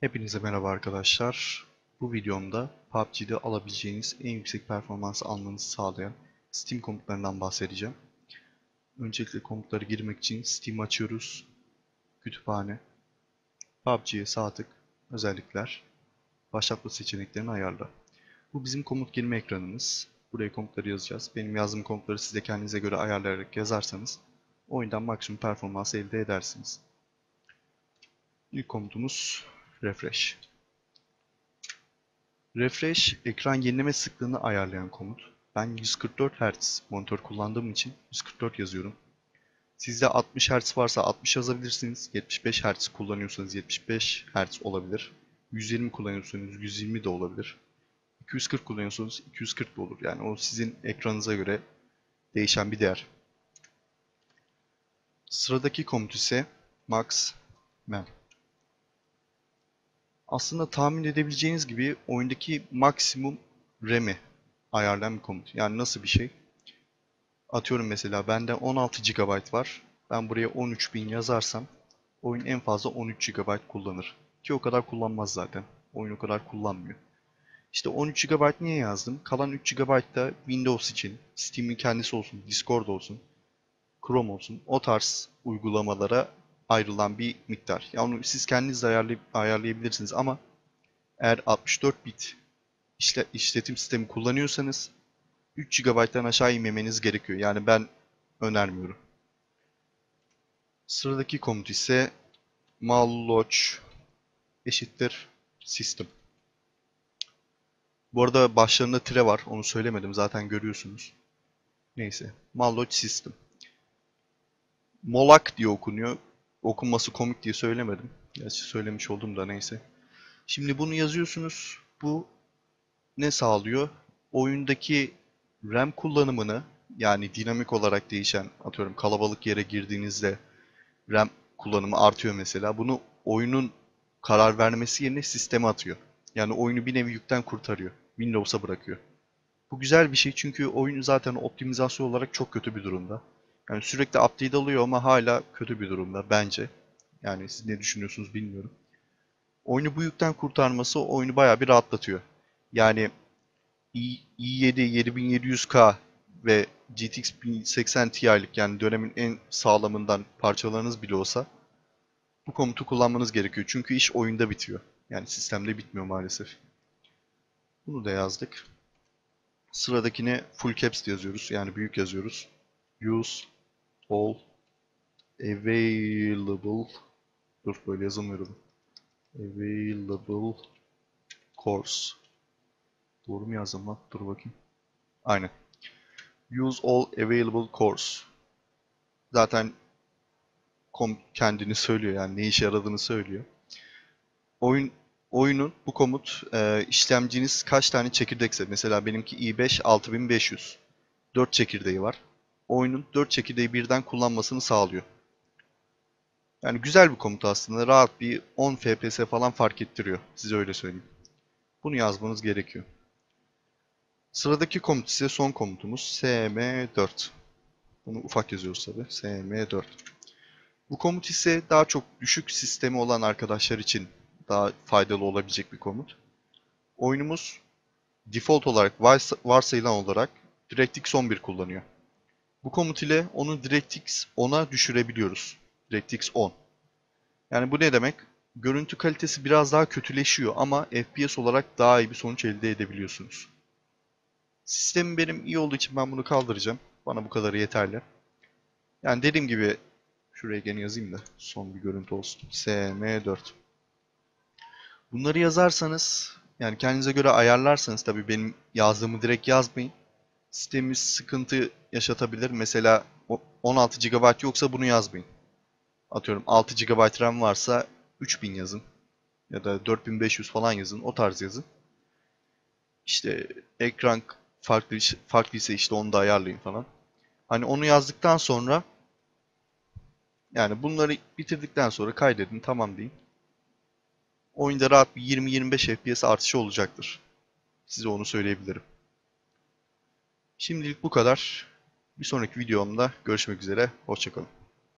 Hepinize merhaba arkadaşlar. Bu videomda PUBG'de alabileceğiniz en yüksek performansı almanızı sağlayan Steam komutlarından bahsedeceğim. Öncelikle komutları girmek için Steam açıyoruz. Kütüphane. PUBG'ye sağ tık. Özellikler. Başlatma seçeneklerini ayarla. Bu bizim komut girme ekranımız. Buraya komutları yazacağız. Benim yazdığım komutları siz de kendinize göre ayarlayarak yazarsanız oyundan maksimum performansı elde edersiniz. İlk komutumuz refresh. Refresh ekran yenileme sıklığını ayarlayan komut. Ben 144 Hz monitör kullandığım için 144 yazıyorum. Sizde 60 Hz varsa 60 yazabilirsiniz. 75 Hz kullanıyorsanız 75 Hz olabilir. 120 kullanıyorsanız 120 de olabilir. 240 kullanıyorsanız 240 da olur. Yani o sizin ekranınıza göre değişen bir değer. Sıradaki komut ise max man. Aslında tahmin edebileceğiniz gibi oyundaki maksimum RAM'i ayarlayan bir komut. Yani nasıl bir şey? Atıyorum mesela bende 16 GB var. Ben buraya 13.000 yazarsam oyun en fazla 13 GB kullanır. Ki o kadar kullanmaz zaten. Oyun o kadar kullanmıyor. İşte 13 GB niye yazdım? Kalan 3 GB da Windows için, Steam'in kendisi olsun, Discord olsun, Chrome olsun o tarz uygulamalara ayrılan bir miktar. Yani siz kendiniz ayarlay ayarlayabilirsiniz ama eğer 64 bit işle işletim sistemi kullanıyorsanız 3 GB'dan aşağı inmemeniz gerekiyor. Yani ben önermiyorum. Sıradaki komut ise malloc eşittir system. Bu arada başlarında tire var. Onu söylemedim. Zaten görüyorsunuz. Neyse. Malloc system. Molak diye okunuyor okunması komik diye söylemedim. Gerçi söylemiş oldum da neyse. Şimdi bunu yazıyorsunuz. Bu ne sağlıyor? Oyundaki RAM kullanımını yani dinamik olarak değişen atıyorum kalabalık yere girdiğinizde RAM kullanımı artıyor mesela. Bunu oyunun karar vermesi yerine sisteme atıyor. Yani oyunu bir nevi yükten kurtarıyor. Windows'a bırakıyor. Bu güzel bir şey çünkü oyun zaten optimizasyon olarak çok kötü bir durumda. Yani sürekli update alıyor ama hala kötü bir durumda bence. Yani siz ne düşünüyorsunuz bilmiyorum. Oyunu bu yükten kurtarması oyunu bayağı bir rahatlatıyor. Yani i7 7700K ve GTX 1080 Ti'lik yani dönemin en sağlamından parçalarınız bile olsa bu komutu kullanmanız gerekiyor. Çünkü iş oyunda bitiyor. Yani sistemde bitmiyor maalesef. Bunu da yazdık. Sıradakine full caps yazıyoruz. Yani büyük yazıyoruz. Use all available dur böyle yazılmıyorum. Available course. Doğru mu yazdım lan? Dur bakayım. Aynen. Use all available course. Zaten kom kendini söylüyor yani ne işe yaradığını söylüyor. Oyun oyunun bu komut e, işlemciniz kaç tane çekirdekse mesela benimki i5 6500 4 çekirdeği var oyunun 4 çekirdeği birden kullanmasını sağlıyor. Yani güzel bir komut aslında. Rahat bir 10 FPS falan fark ettiriyor. Size öyle söyleyeyim. Bunu yazmanız gerekiyor. Sıradaki komut ise son komutumuz SM4. Bunu ufak yazıyoruz tabi. SM4. Bu komut ise daha çok düşük sistemi olan arkadaşlar için daha faydalı olabilecek bir komut. Oyunumuz default olarak varsayılan olarak DirectX 11 kullanıyor. Bu komut ile onu DirectX 10'a düşürebiliyoruz. DirectX 10. Yani bu ne demek? Görüntü kalitesi biraz daha kötüleşiyor ama FPS olarak daha iyi bir sonuç elde edebiliyorsunuz. Sistemim benim iyi olduğu için ben bunu kaldıracağım. Bana bu kadarı yeterli. Yani dediğim gibi şuraya gene yazayım da son bir görüntü olsun. SM4. Bunları yazarsanız yani kendinize göre ayarlarsanız tabii benim yazdığımı direkt yazmayın sistemimiz sıkıntı yaşatabilir. Mesela 16 GB yoksa bunu yazmayın. Atıyorum 6 GB RAM varsa 3000 yazın. Ya da 4500 falan yazın. O tarz yazın. İşte ekran farklı farklıysa işte onu da ayarlayın falan. Hani onu yazdıktan sonra yani bunları bitirdikten sonra kaydedin tamam deyin. Oyunda rahat bir 20-25 FPS artışı olacaktır. Size onu söyleyebilirim. Şimdilik bu kadar. Bir sonraki videomda görüşmek üzere. Hoşçakalın.